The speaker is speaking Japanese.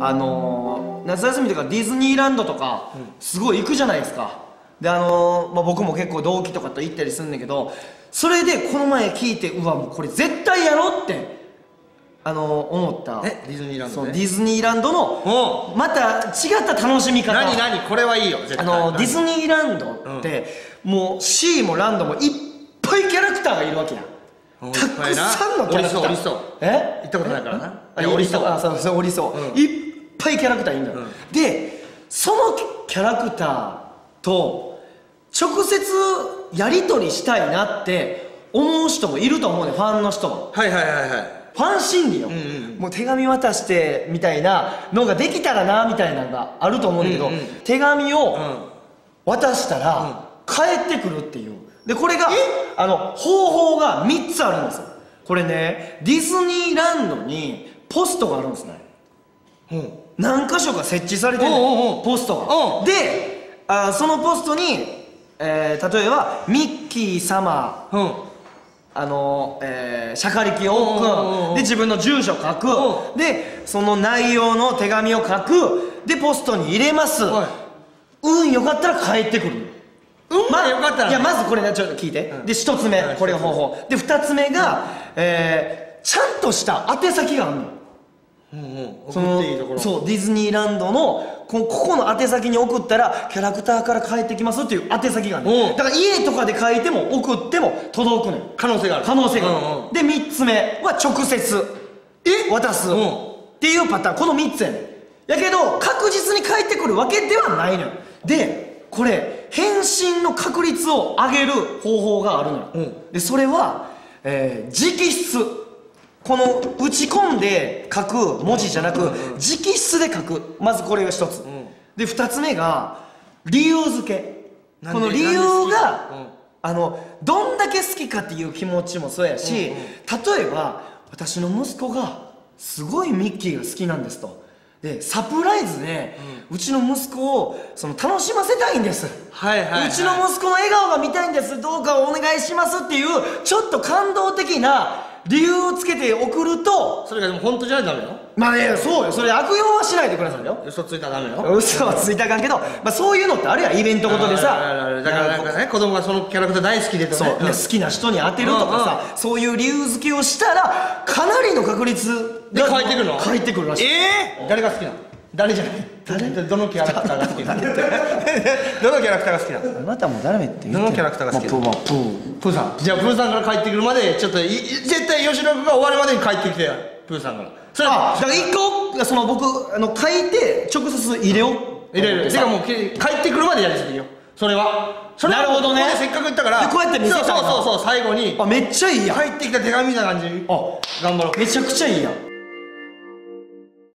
あのー、夏休みとかディズニーランドとかすごい行くじゃないですか。であのーまあ、僕も結構同期とかと行ったりするんだけどそれでこの前聞いてうわもうこれ絶対やろうってあのー思った。えディズニーランドで？そうディズニーランドのおまた違った楽しみ方。何何これはいいよあのディズニーランドって、もうシーもランドもいっぱいキャラクターがいるわけやうんたくさんのキャラクター。え？行ったことないからな。おりそう。あそうそうおりそう、うん。いっぱいキャラクターいるんだよ、でそのキャラクターと直接やり取りしたいなって思う人もいると思うねファンの人ははいはいはいはい。ファン心理よ、んうんもう手紙渡してみたいなのができたらなみたいなのがあると思うんだけど、うんうん手紙を、うん。渡したら帰ってくるっていうでこれがあの方法が3つあるんですよ。これねディズニーランドにポストがあるんですね。う。ん何箇所か設置されてるおうおうおう。ポストが。であそのポストに、えー例えばミッキー様うん。あの、えー、シャカリキオおうおうおうープンで自分の住所書おくでその内容の手紙を書く。でポストに入れます、はい。運よかったら帰ってくる運が良かったらいやまずこれねちょっと聞いて、で一つ目はいこれが方法。で二つ目が、えー、ちゃんとした宛先があるの。ようんうん。そのうディズニーランドのこここの宛先に送ったらキャラクターから帰ってきますっていう宛先があるだから家とかで書いても送っても届くのよ。可能性がある。可能性がある、うんうん。で3つ目は直接え？渡す、うん。っていうパターン。この3つやねん。やけど確実に帰ってくるわけではないのよ。でこれ返信の確率を上げる方法があるのよ、うん。でそれは、えー直筆。この打ち込んで書く文字じゃなく、直筆で書く。まずこれが一つ、ん。で二つ目が理由付け。この理由が、うん。あのどんだけ好きかっていう気持ちもそうやし、例えば私の息子がすごいミッキーが好きなんですとでサプライズで、うちの息子をその楽しませたいんです。はいはいはい。うちの息子の笑顔が見たいんです。どうかお願いしますっていうちょっと感動的な理由をつけて送るとそれがでも本当じゃないとダメよ。まあねそうよ。それ悪用はしないでくださいよ。嘘ついたらダメよ。嘘はついたらあかんけど、まあ、そういうのってあるやん。イベントごとでさ。だからなんかね子供がそのキャラクター大好きでとかそう、ねで好きな人に当てるとかさ、そういう理由付けをしたらかなりの確率で帰ってくるの？帰ってくるらしい。ええ誰が好きなの？誰じゃない？誰？どのキャラクターが好きなの？どのキャラクターが好きなの？あなたも誰ってど。のキャラクターが好きなの？まあプー。まあプープーさん。じゃあプーさんから帰ってくるまでちょっとい絶対吉野君が終わるまでに帰ってきてよ。プーさんから。それあだから一個その僕あの書いて直接入れよう。入れる。てかもう帰ってくるまでやりすぎよそれは。それはなるほどね。ここでせっかく言ったから。でこうやって見せたそうそうそう最後に。あめっちゃいいやん。入ってきた手紙みたいな感じ。あ頑張ろう。めちゃくちゃいいやん